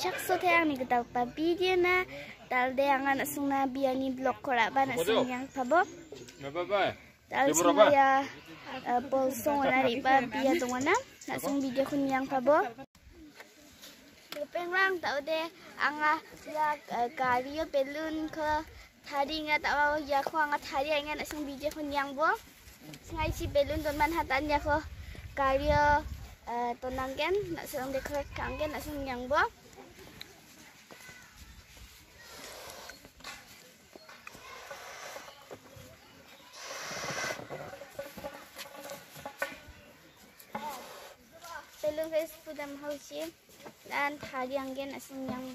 cak so te ang ni kita pa video na tal de ang anak sung na biya ni blog ko ra ba na sung yang pa bo Bye-bye. tal sung ya bol song na ri ba biya tong na na sung video kun yang pa bo Peng rang tau de ang ya gario belun ko tadi nga tau ya ko ang tadi nga na sung video kun yang bo. Sengai si belun don man hatan ya ko gario tonanggen nak sung dekorate kanggen nak sung yang bo Guys hausi dan asing yang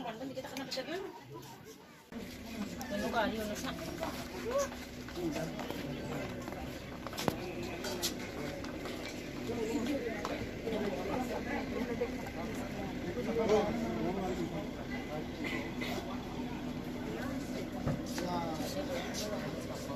kan kan kita kena pecat dulu. Ano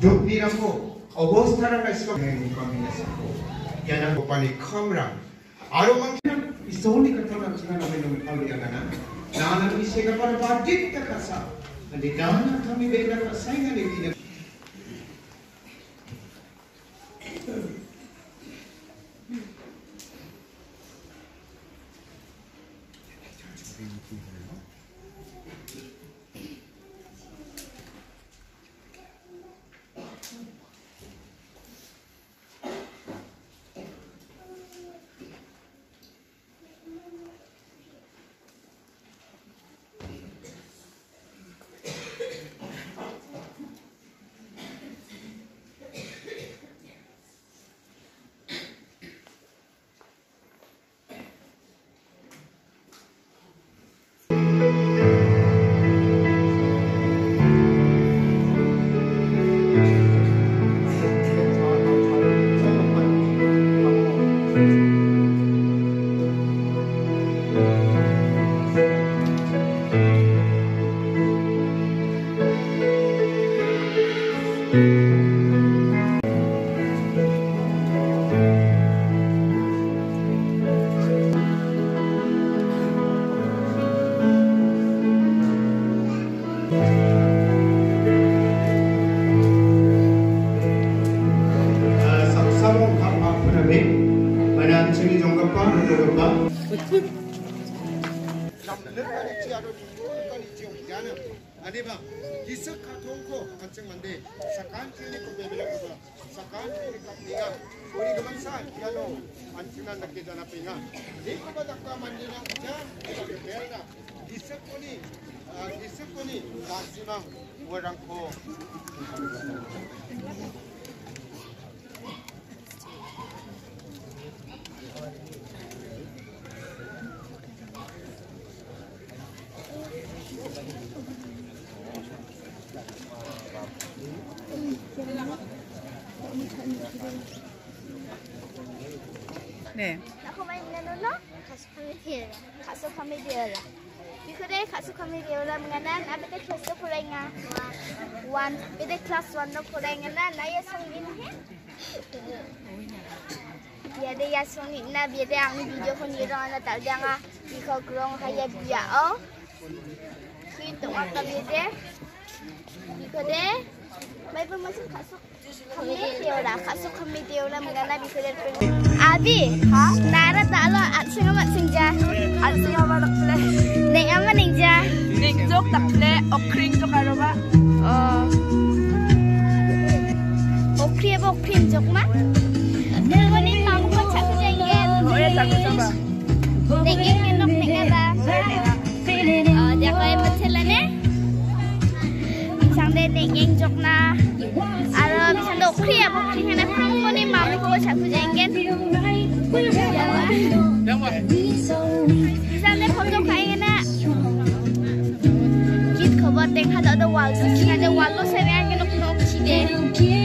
Dugniramko obostarang iskomen kombinasi. Yana kopani khamra. Aro manchana isoni katana katana namen namen alriya gana. Nana misega para bajit takasa. Andi nana kami bega kasainga lagi. 들어볼까? Isip ko ni, isip ko ni, lahat sinang warang ko. 네. 나코마이나노나 가수카미디오라. 가수카미디오라. Bikude kasukamiliyola mengenai nabi de kelas tu kurenga one, bide kelas one no kurenga ya songin he. Biar dia songin na biar dia ang video pun dia na tak dia kurang kaya biar. Kita Abi, ha? Nara talo at जाएंगे जोकना और बिसान तो ओख्री अब ओख्री खाना फ्रंगो ने मामी को साखु जाएंगे बिसान ने फोटो खाएंगे ना कित खबर देखा तो वाल तो खाना वाल लो से रहेंगे नोक नोक चीजें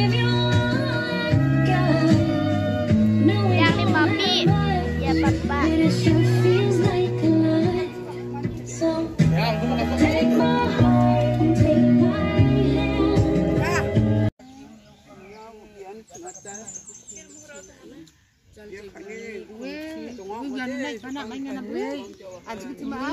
Admitimai.